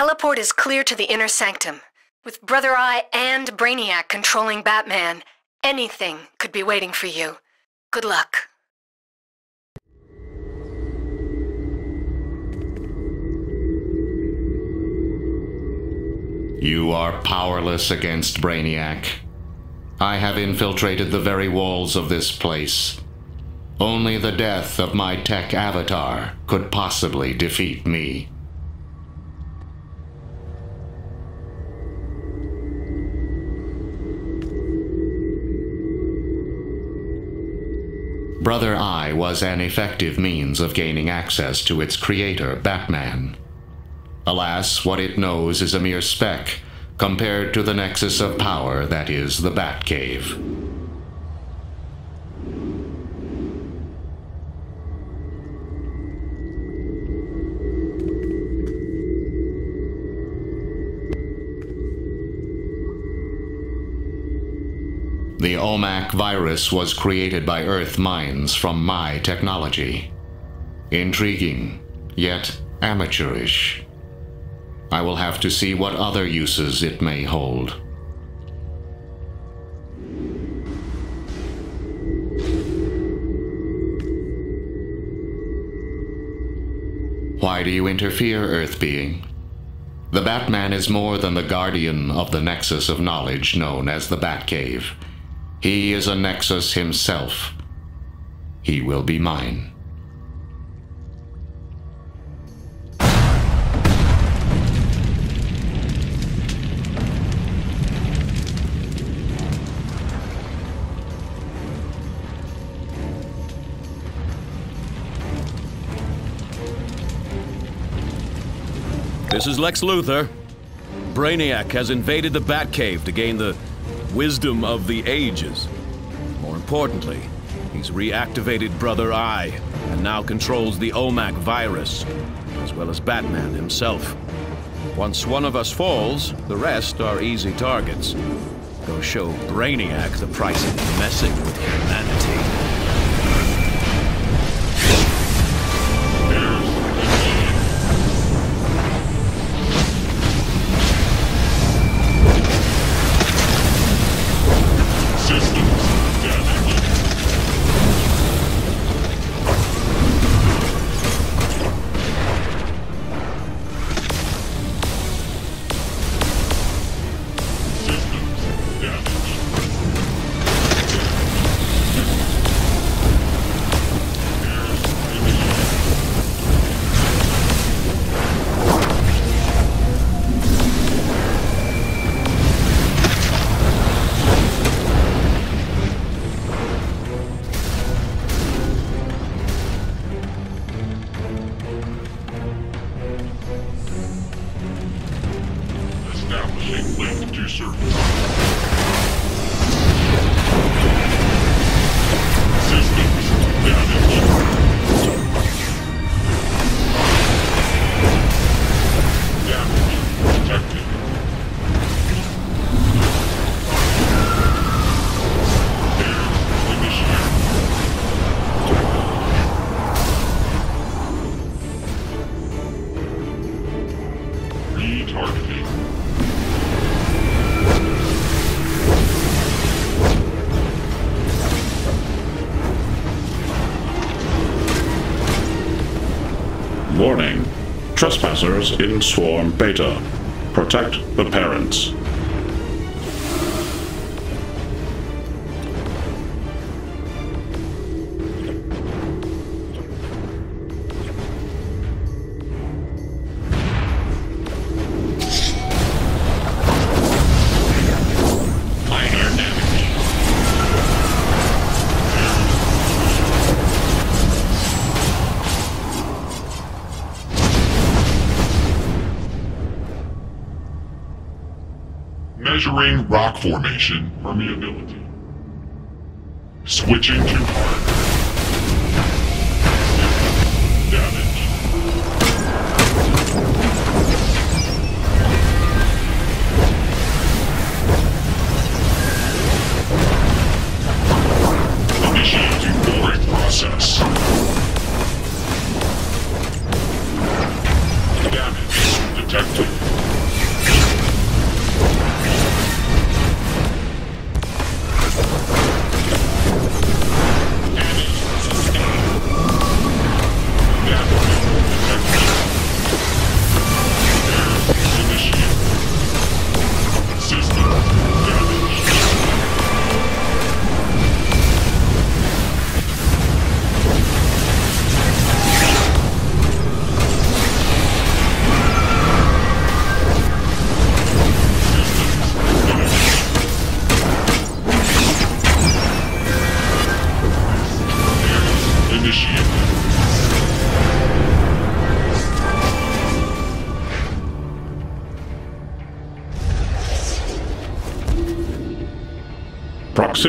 Teleport is clear to the inner sanctum. With Brother Eye and Brainiac controlling Batman, anything could be waiting for you. Good luck. You are powerless against Brainiac. I have infiltrated the very walls of this place. Only the death of my tech avatar could possibly defeat me. Brother Eye was an effective means of gaining access to its creator, Batman. Alas, what it knows is a mere speck compared to the nexus of power that is the Batcave. OMAC virus was created by Earth minds from my technology. Intriguing, yet amateurish. I will have to see what other uses it may hold. Why do you interfere, Earth being? The Batman is more than the guardian of the nexus of knowledge known as the Batcave. He is a Nexus himself. He will be mine. This is Lex Luthor. Brainiac has invaded the Batcave to gain the wisdom of the ages. More importantly, he's reactivated Brother Eye and now controls the OMAC virus, as well as Batman himself. Once one of us falls, the rest are easy targets. Go show Brainiac the price of messing with humanity. Warning. Trespassers in Swarm Beta. Protect the parents. Formation permeability. Switching to hard.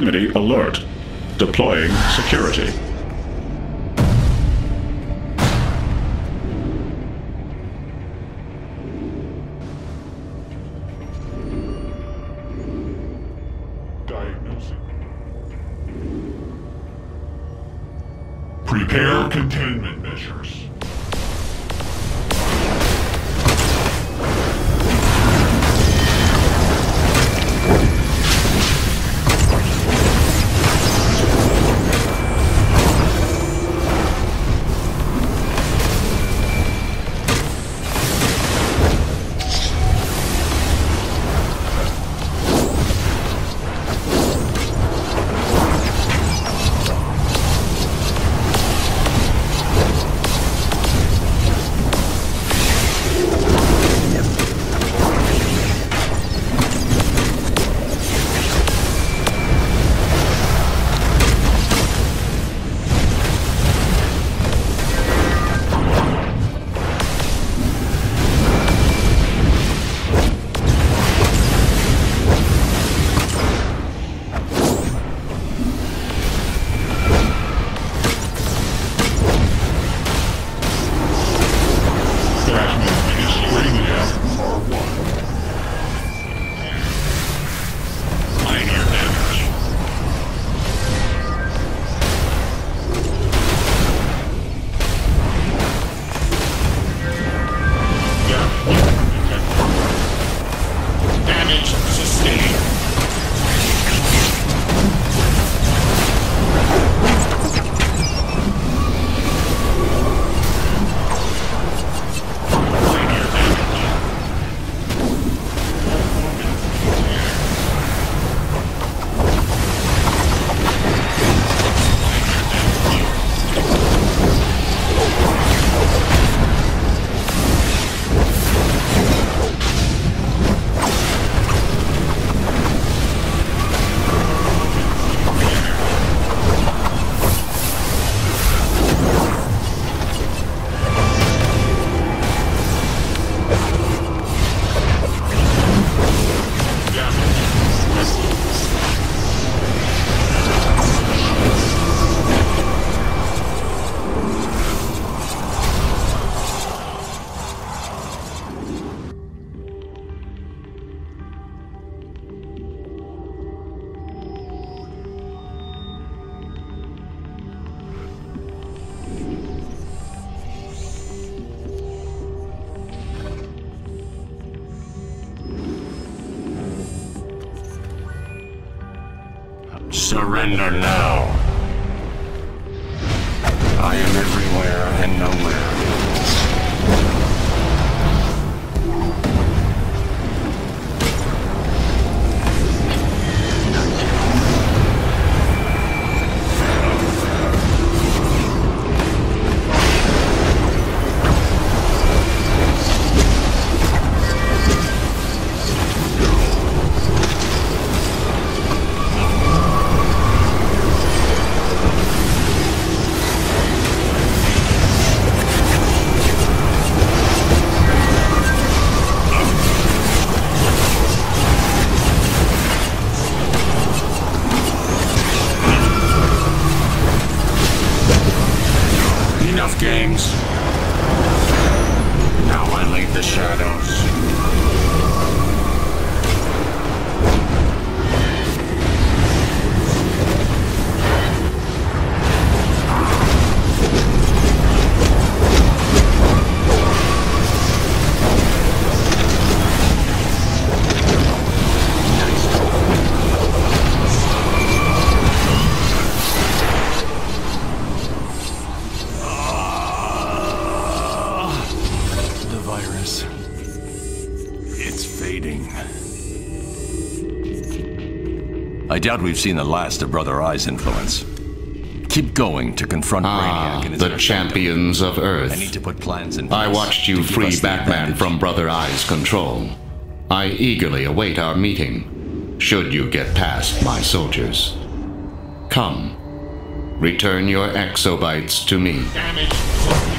Proximity alert. Deploying security. Surrender now. I am everywhere and nowhere. Doubt we've seen the last of Brother Eye's influence. Keep going to confront Ah, Brainiac and his the inner champions of. Earth. I need to put plans in I watched you free Batman from Brother Eye's control. I eagerly await our meeting, should you get past my soldiers. Come, Return your exobytes to me. Damage.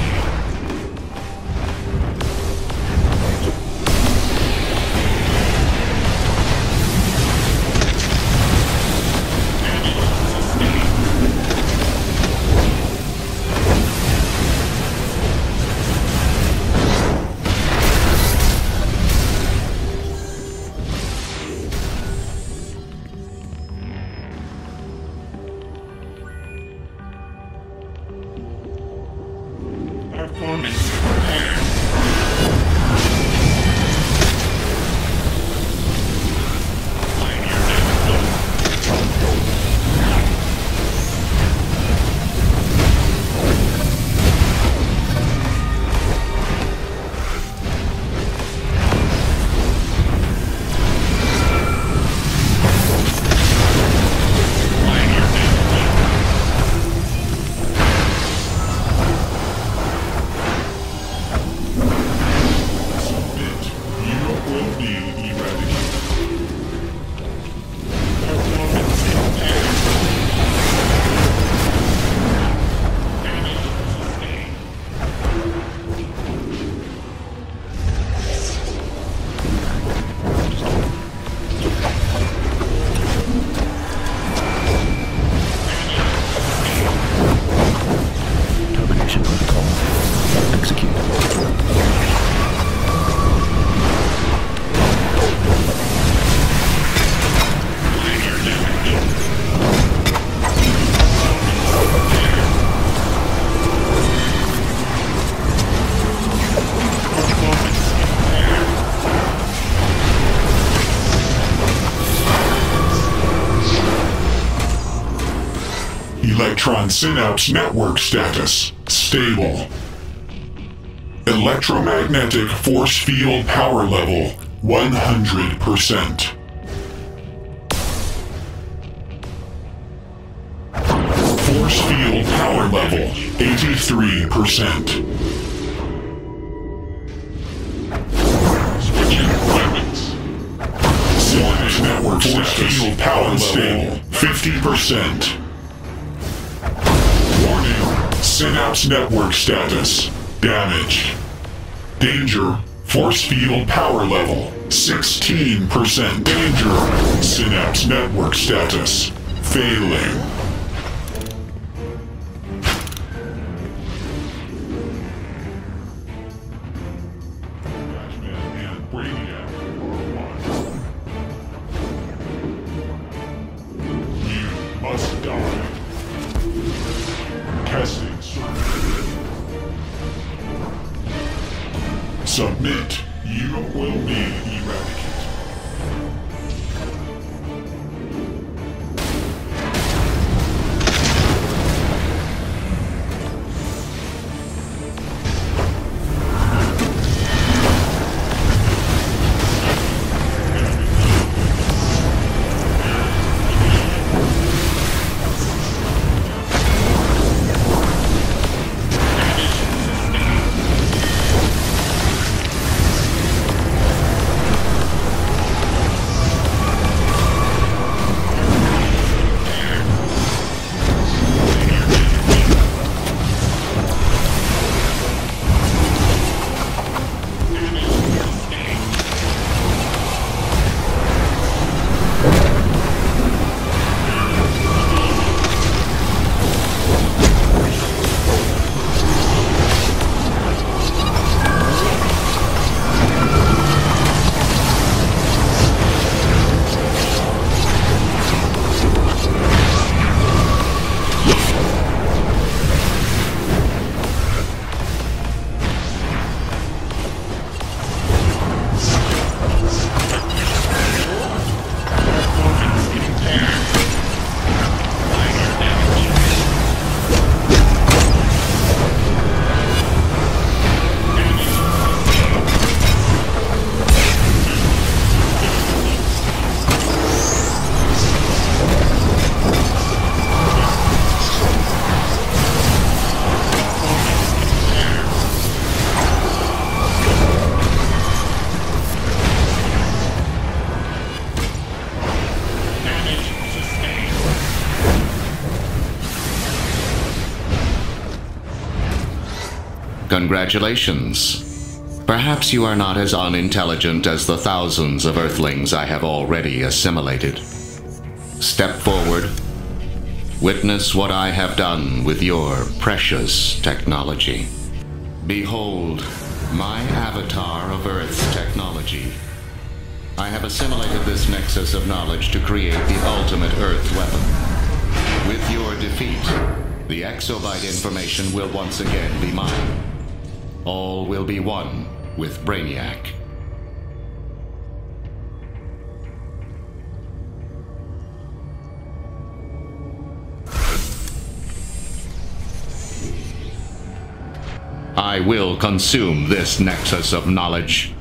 Performance synapse network status stable. Electromagnetic force field power level 100%. Force field power level 83%. Switching weapons. Synapse network force field power level 50%. Synapse network status. Damage. Danger. Force field power level. 16%. Danger. Synapse network status. Failing. You must die. Testing Submit. You will be eradicated. Congratulations. Perhaps you are not as unintelligent as the thousands of Earthlings I have already assimilated. Step forward. Witness what I have done with your precious technology. Behold, my avatar of Earth technology. I have assimilated this nexus of knowledge to create the ultimate Earth weapon. With your defeat, the exobyte information will once again be mine. All will be one with Brainiac. I will consume this nexus of knowledge.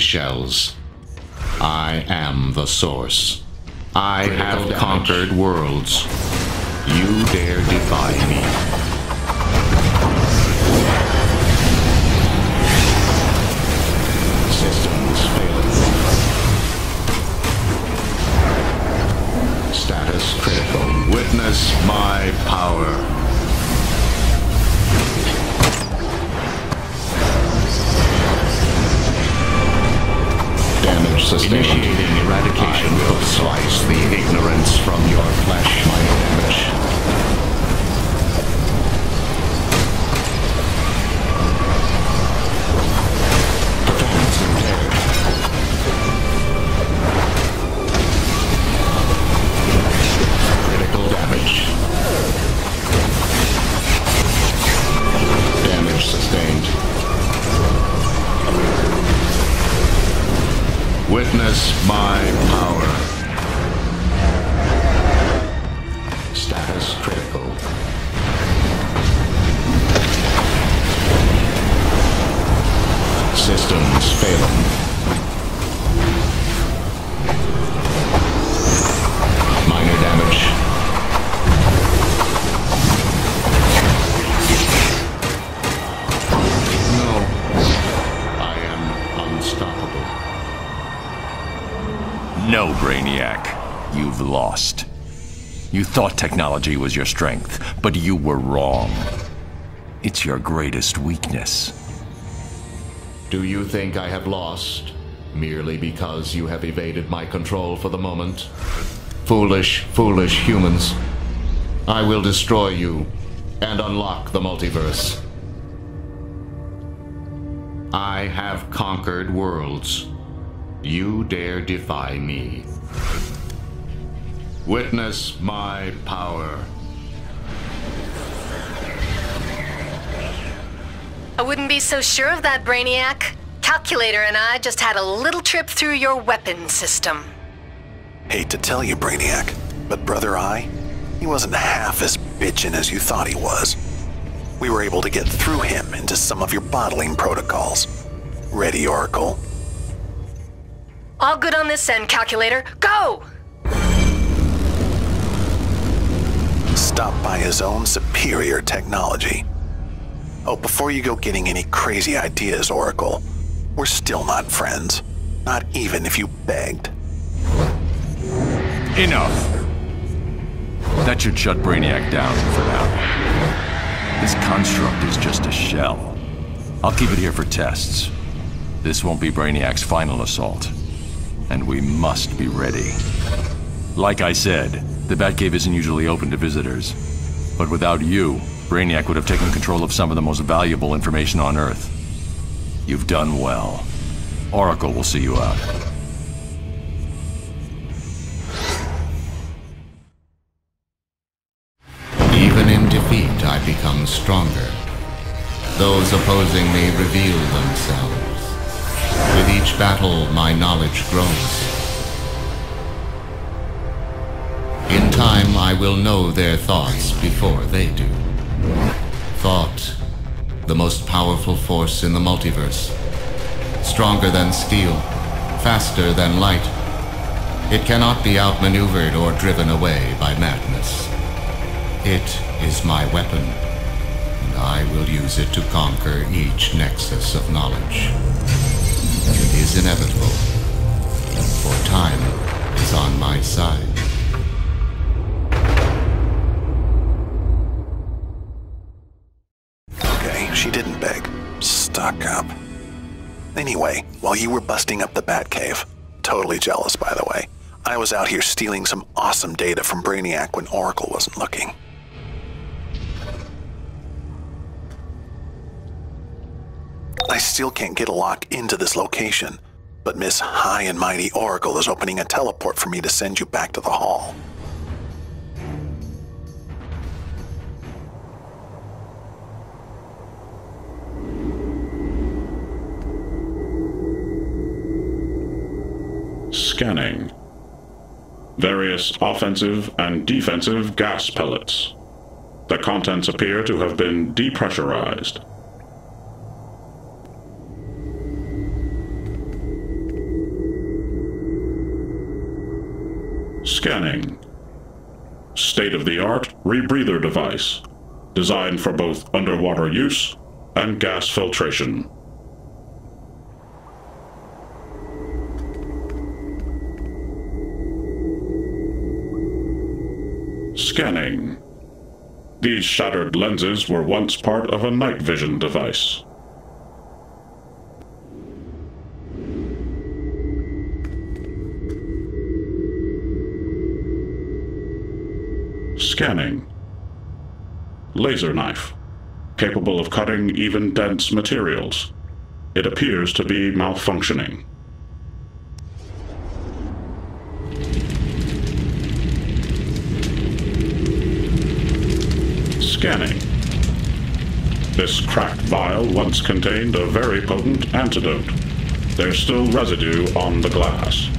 Shells. I am the source. I have conquered worlds. You dare defy me. Status critical. Witness my power. Sustained. Initiating eradication. I will slice the ignorance from your flesh, my damage. You thought technology was your strength, but you were wrong. It's your greatest weakness. Do you think I have lost merely because you have evaded my control for the moment? Foolish, foolish humans. I will destroy you and unlock the multiverse. I have conquered worlds. You dare defy me. Witness my power. I wouldn't be so sure of that, Brainiac. Calculator and I just had a little trip through your weapon system. Hate to tell you, Brainiac, but Brother Eye, he wasn't half as bitchin' as you thought he was. We were able to get through him into some of your bottling protocols. Ready, Oracle? All good on this end, calculator. Go! Stopped by his own superior technology. Oh, before you go getting any crazy ideas, Oracle, we're still not friends. Not even if you begged. Enough! That should shut Brainiac down for now. This construct is just a shell. I'll keep it here for tests. This won't be Brainiac's final assault. And we must be ready. Like I said, the Batcave isn't usually open to visitors. But without you, Brainiac would have taken control of some of the most valuable information on Earth. You've done well. Oracle will see you out. Even in defeat, I become stronger. Those opposing me reveal themselves. With each battle, my knowledge grows. Time, I will know their thoughts before they do. Thought, the most powerful force in the multiverse. Stronger than steel, faster than light. It cannot be outmaneuvered or driven away by madness. It is my weapon, and I will use it to conquer each nexus of knowledge. It is inevitable, for time is on my side. While you were busting up the Batcave, totally jealous by the way, I was out here stealing some awesome data from Brainiac when Oracle wasn't looking. I still can't get a lock into this location, but Miss High and Mighty Oracle is opening a teleport for me to send you back to the hall. Scanning. Various offensive and defensive gas pellets. The contents appear to have been depressurized. Scanning. State-of-the-art rebreather device, designed for both underwater use and gas filtration. Scanning. These shattered lenses were once part of a night vision device. Scanning. Laser knife. Capable of cutting even dense materials. It appears to be malfunctioning. Scanning. This cracked vial once contained a very potent antidote. There's still residue on the glass.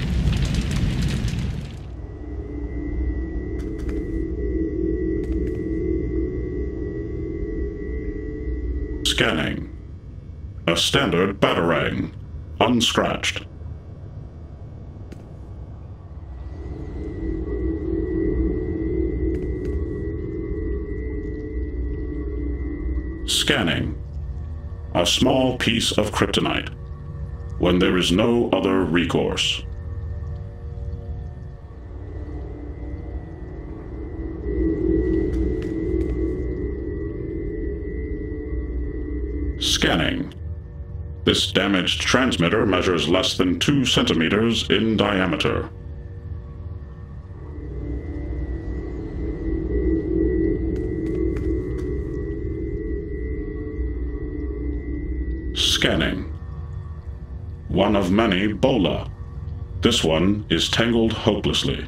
Scanning. A standard batarang, unscratched. Scanning. A small piece of kryptonite. When there is no other recourse. Scanning. This damaged transmitter measures less than two centimeters in diameter. Scanning. One of many Bola. This one is tangled hopelessly.